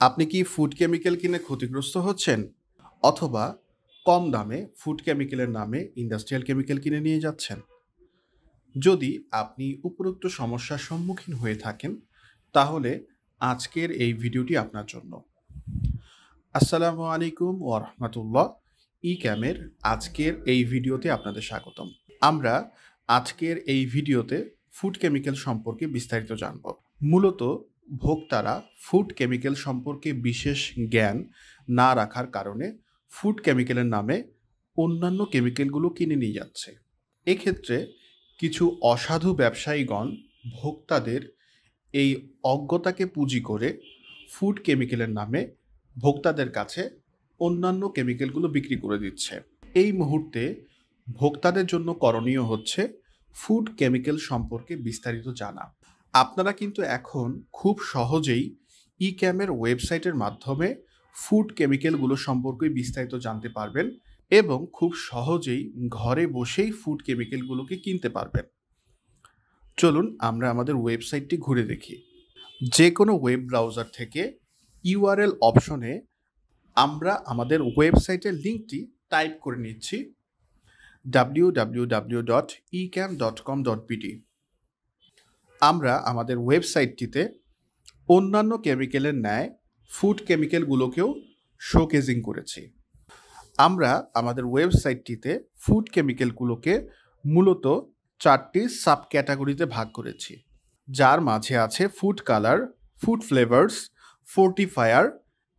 আপনি কি food chemical কিনে ক্ষতিগ্রস্ত হচ্ছেন? অথবা কম দামে ফুড কেমিক্যালের নামে ইন্ডাস্ট্রিয়াল কেমিক্যাল কিনে নিয়ে যাচ্ছেন? যদি আপনি উপরোক্ত সমস্যার সম্মুখীন হয়ে থাকেন, তাহলে আজকের এই ভিডিওটি আপনার জন্য। আসসালামু আলাইকুম ও রহমতুল্লাহ। ই ক্যামের আজকের এই ভিডিওতে আপনাদের স্বাগতম। আমরা আজকের এই ভিডিওতে ফুড কেমিক্যাল সম্পর্কে বিস্তারিত জানব। মূলত ভোক্তারা ফুড কেমিক্যাল সম্পর্কে বিশেষ জ্ঞান না রাখার কারণে ফুড কেমিক্যালের নামে অন্যান্য কেমিক্যালগুলো কিনে নিয়ে যাচ্ছে। এক্ষেত্রে কিছু অসাধু ব্যবসায়ীগণ ভোক্তাদের এই অজ্ঞতাকে পুঁজি করে ফুড কেমিক্যালের নামে ভোক্তাদের কাছে অন্যান্য কেমিক্যালগুলো বিক্রি করে দিচ্ছে। এই মুহূর্তে ভোক্তাদের জন্য করণীয় হচ্ছে ফুড কেমিক্যাল সম্পর্কে বিস্তারিত জানা। আপনারা কিন্তু এখন খুব সহজেই ই ক্যামের ওয়েবসাইটের মাধ্যমে ফুড কেমিক্যালগুলো সম্পর্কে বিস্তারিত জানতে পারবেন এবং খুব সহজেই ঘরে বসেই ফুড কেমিক্যালগুলোকে কিনতে পারবেন। চলুন আমরা আমাদের ওয়েবসাইটটি ঘুরে দেখি। যে কোনো ওয়েব ব্রাউজার থেকে ইউআরএল অপশনে আমরা আমাদের ওয়েবসাইটের লিঙ্কটি টাইপ করে নিচ্ছি W W W dot e cam dot com dot BD আমরা আমাদের ওয়েবসাইটটিতে অন্যান্য কেমিক্যালের ন্যায় ফুড কেমিক্যালগুলোকেও শোকেজিং করেছি। আমরা আমাদের ওয়েবসাইটটিতে ফুড কেমিক্যালগুলোকে মূলত চারটি সাব ক্যাটাগরিতে ভাগ করেছি। যার মাঝে আছে food colour, food flavours, fortifier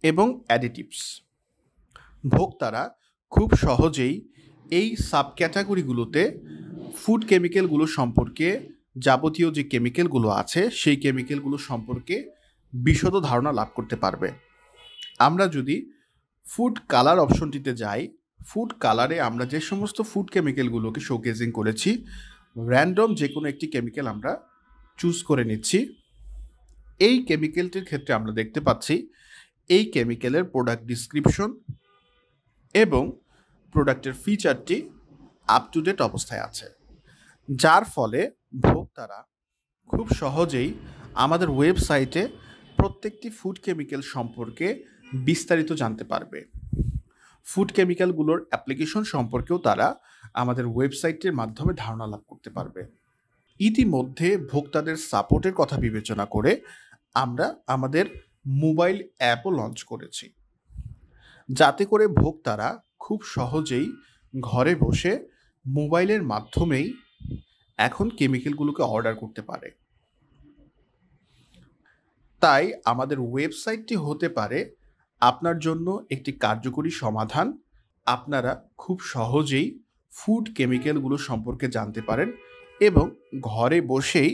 এবং অ্যাডিটিভস। ভোক্তারা খুব সহজেই এই সাব ক্যাটাগরিগুলোতে ফুড কেমিক্যালগুলো সম্পর্কে যাবতীয় যে কেমিক্যালগুলো আছে, সেই কেমিক্যালগুলো সম্পর্কে বিশদ ধারণা লাভ করতে পারবে। আমরা যদি ফুড কালার অপশনটিতে যাই ফুড কালারে আমরা যে সমস্ত ফুড কেমিক্যালগুলোকে শোকেজিং করেছি র্যান্ডম যে কোনো একটি কেমিক্যাল আমরা চুজ করে নিচ্ছি। এই কেমিক্যালটির ক্ষেত্রে আমরা দেখতে পাচ্ছি, এই কেমিক্যালের প্রোডাক্ট ডিসক্রিপশন এবং প্রোডাক্টের ফিচারটি আপ টু ডেট অবস্থায় আছে। যার ফলে ভোক্তারা খুব সহজেই আমাদের ওয়েবসাইটে প্রত্যেকটি ফুড কেমিক্যাল সম্পর্কে বিস্তারিত জানতে পারবে। ফুড কেমিক্যালগুলোর অ্যাপ্লিকেশন সম্পর্কেও তারা আমাদের ওয়েবসাইটের মাধ্যমে ধারণা লাভ করতে পারবে। ইতিমধ্যে ভোক্তাদের সাপোর্টের কথা বিবেচনা করে আমরা আমাদের মোবাইল অ্যাপও লঞ্চ করেছি। যাতে করে ভোক্তারা খুব সহজেই ঘরে বসে মোবাইলের মাধ্যমেই এখন কেমিক্যালগুলোকে অর্ডার করতে পারে। তাই আমাদের ওয়েবসাইটটি হতে পারে আপনার জন্য একটি কার্যকরী সমাধান। আপনারা খুব সহজেই ফুড কেমিক্যালগুলো সম্পর্কে জানতে পারেন এবং ঘরে বসেই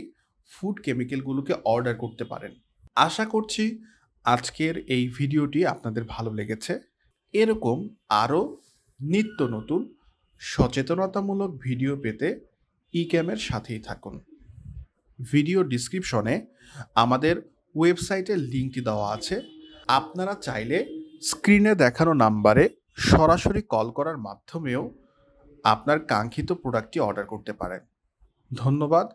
ফুড কেমিক্যালগুলোকে অর্ডার করতে পারেন। আশা করছি আজকের এই ভিডিওটি আপনাদের ভালো লেগেছে। এরকম আরও নিত্য নতুন সচেতনতামূলক ভিডিও পেতে ই ক্যামের সাথেই থাকুন। ভিডিও ডিসক্রিপশনে আমাদের ওয়েবসাইটের লিঙ্কটি দেওয়া আছে। আপনারা চাইলে স্ক্রিনে দেখানো নাম্বারে সরাসরি কল করার মাধ্যমেও আপনার কাঙ্ক্ষিত প্রোডাক্টটি অর্ডার করতে পারেন। ধন্যবাদ।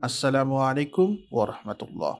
আসসালামু আলাইকুম ওরহমতুল্লাহ